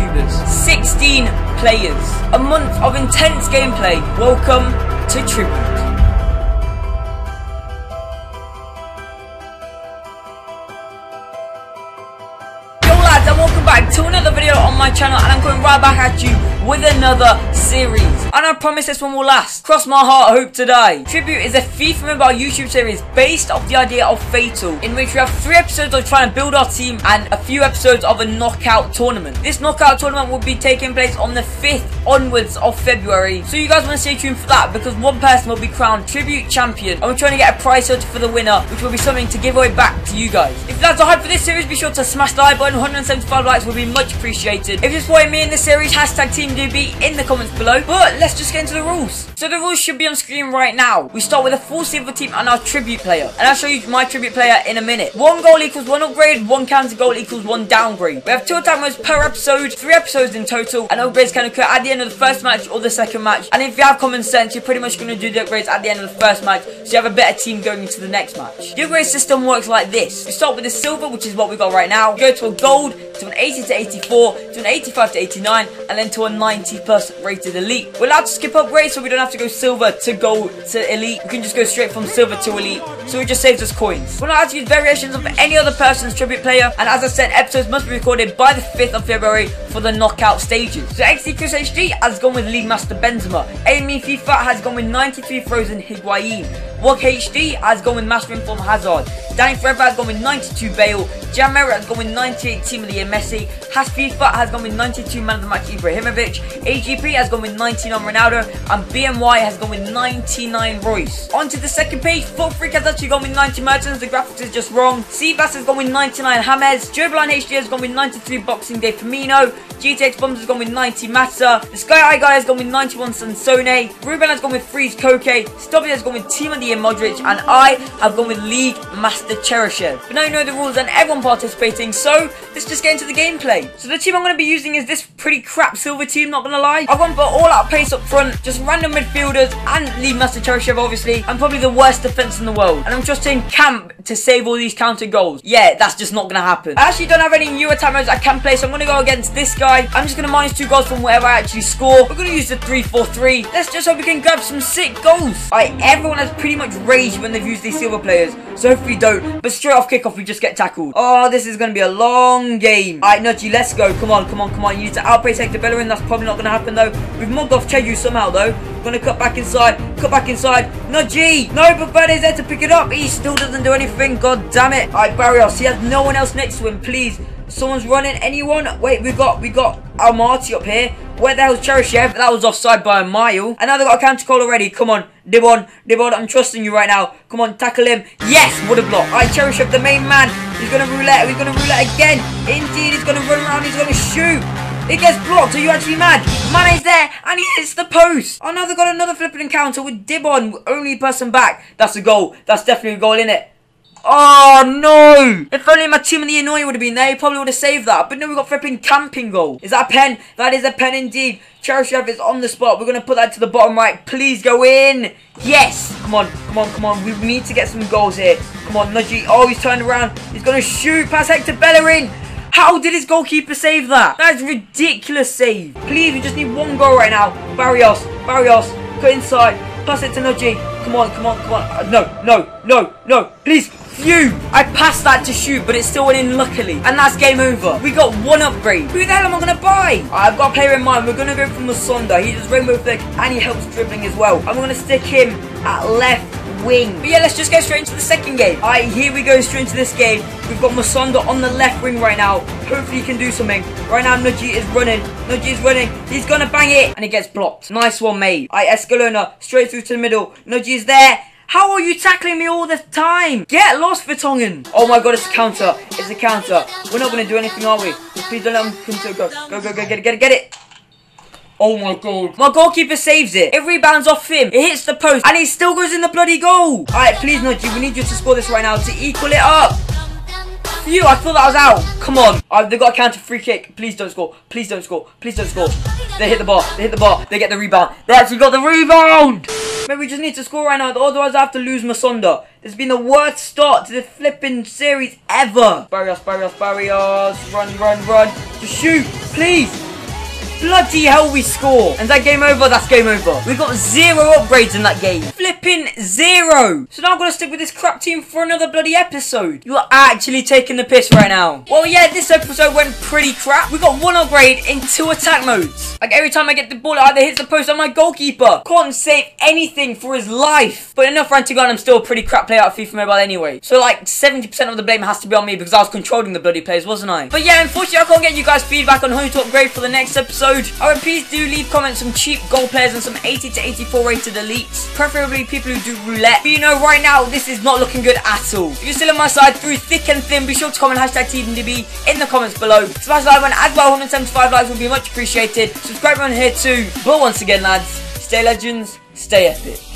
YouTubers, 16 players, a month of intense gameplay. Welcome to Tribute. Yo lads and welcome back to another video on my channel and I'm coming right back at you with another series. And I promise this one will last. Cross my heart, hope to die. Tribute is a FIFA Mobile YouTube series based off the idea of Fatal, in which we have three episodes of trying to build our team and a few episodes of a knockout tournament. This knockout tournament will be taking place on the 5th onwards of February. So you guys want to stay tuned for that because one person will be crowned Tribute Champion and we're trying to get a prize for the winner, which will be something to give away back to you guys. If guys are hyped for this series, be sure to smash the like button. 175 likes will be much appreciated. If you're supporting me in this series, hashtag Team TeamDB in the comments below. But let's just get into the rules. So the rules should be on screen right now. We start with a full silver team and our tribute player. And I'll show you my tribute player in a minute. One goal equals one upgrade, one counter goal equals one downgrade. We have two attack modes per episode, three episodes in total, and upgrades can occur at the end of the first match or the second match. And if you have common sense, you're pretty much going to do the upgrades at the end of the first match, so you have a better team going into the next match. The upgrade system works like this. We start with the silver, which is what we got right now. Go to a gold, to an 80 to 84, to an 85 to 89, and then to a 90 plus rated elite. We're allowed to skip upgrades, so we don't have to go silver to go to elite. We can just go straight from silver to elite, so it just saves us coins. We're not allowed to use variations of any other person's tribute player, and as I said, episodes must be recorded by the 5th of February for the knockout stages. So XD Chris HD has gone with League Master Benzema. Amy FIFA has gone with 93 Frozen Higuain. Wok HD has gone with Master Inform Hazard. Danny Forever has gone with 92 Bale. Merritt has gone with 98 Team of the Year Messi. Has FIFA has gone with 92 Man of the Match Ibrahimovic. AGP has gone with 99 Ronaldo. And BMY has gone with 99 Reus. On to the second page. Full Freak has actually gone with 90 Mertens. The graphics is just wrong. Seabass has gone with 99 James. Joe Blind HD has gone with 93 Boxing Day Firmino. GTX BombZz has gone with 90 Massa. The Sky Eye Guy has gone with 91 Sansone. Ruban has gone with Freeze Koke. Stubby has gone with Team of the Year Modric. And I have gone with League Master Cheryshev. But now you know the rules and everyone participating, so let's just get into the gameplay. So the team I'm going to be using is this pretty crap silver team, not going to lie. I've gone for all out pace up front, just random midfielders and League Master Cheryshev obviously. I'm probably the worst defence in the world. And I'm trusting Camp to save all these counter goals. Yeah, that's just not going to happen. I actually don't have any new attack modes I can play, so I'm going to go against this guy. I'm just going to minus two goals from wherever I actually score. We're going to use the 3-4-3. Let's just hope we can grab some sick goals. Alright, everyone has pretty much raged when they've used these silver players, so hopefully don't. But straight off kickoff, we just get tackled. Oh, this is going to be a long game. Alright, Nudgy, let's go. Come on, come on, come on. You need to outpace Hector Bellerin. That's probably not going to happen, though. We've mugged off Cheju somehow, though. Gonna cut back inside. Cut back inside. No G. No, but Verde's there to pick it up. He still doesn't do anything. God damn it. Alright, Barrios. He has no one else next to him. Please. Someone's running. Anyone? Wait, we got we got Almaty up here. Where the hell's Cheryshev? That was offside by a mile. And now they've got a counter call already. Come on. Dibon. Dibon, I'm trusting you right now. Come on, tackle him. Yes! What a block. Alright, Cheryshev, the main man. He's gonna roulette. He's gonna roulette again. Indeed, he's gonna run around. He's gonna shoot. It gets blocked. Are you actually mad? Mane's there, and he hits the post. Oh, now they've got another flipping encounter with Dibon, only person back. That's a goal. That's definitely a goal, in it? Oh no! If only my team in the annoying would have been there, he probably would have saved that. But no, we got flipping camping goal. Is that a pen? That is a pen indeed. Cheryshev is on the spot. We're gonna put that to the bottom right. Please go in. Yes! Come on, come on, come on. We need to get some goals here. Come on, Nudgy. Oh, he's turned around. He's gonna shoot past Hector Bellerin. How did his goalkeeper save that? That is ridiculous save. Please, we just need one goal right now. Barrios, Barrios, cut inside. Pass it to Nudgy. Come on, come on, come on. Uh, no, no, no, no. Please, Phew! I passed that to shoot, but it still went in luckily. And that's game over. We got one upgrade. Who the hell am I going to buy? I've got a player in mind. We're going to go for Musonda. He does rainbow flick and he helps dribbling as well. We're going to stick him at left wing. But yeah, let's just go straight into the second game. Alright, here we go straight into this game. We've got Musonda on the left wing right now. Hopefully he can do something. Right now, Nudgy is running. Nudgy is running. He's to bang it. And it gets blocked. Nice one, mate. Alright, Escalona. Straight through to the middle. Nudgy is there. How are you tackling me all the time? Get lost, Vertonghen. Oh my god, it's a counter. It's a counter. We're not going to do anything, are we? Please don't let him come to go. Go, go, go, get it, get it, get it. Oh my god. My goalkeeper saves it. It rebounds off him. It hits the post. And he still goes in the bloody goal. Alright, please, Nudgy. We need you to score this right now to equal it up. Phew, I thought that was out. Come on. Uh, they got a counter free kick. Please don't score. Please don't score. Please don't score. They hit the bar. They hit the bar. They get the rebound. They actually got the rebound. Maybe we just need to score right now. Otherwise, I have to lose Musonda. This has been the worst start to the flipping series ever. Barrios, Barrios, Barrios. Run, run, run. Just shoot. Please. Bloody hell, we score. And that game over? That's game over. We got zero upgrades in that game. Flipping zero. So now I'm going to stick with this crap team for another bloody episode. You are actually taking the piss right now. Well, yeah, this episode went pretty crap. We got one upgrade in two attack modes. Like every time I get the ball, it either hits the post or my goalkeeper. Can't save anything for his life. But enough ranting on, I'm still a pretty crap player at FIFA Mobile anyway. So like 70% of the blame has to be on me because I was controlling the bloody players, wasn't I? But yeah, unfortunately, I can't get you guys feedback on who to upgrade for the next episode. Alright, please do leave comments some cheap gold players and some 80 to 84 rated elites. Preferably people who do roulette. But you know, right now, this is not looking good at all. If you're still on my side through thick and thin, be sure to comment hashtag TeamDB in the comments below. Smash like button as well, 175 likes will be much appreciated. Subscribe on here too. But once again, lads, stay legends, stay epic.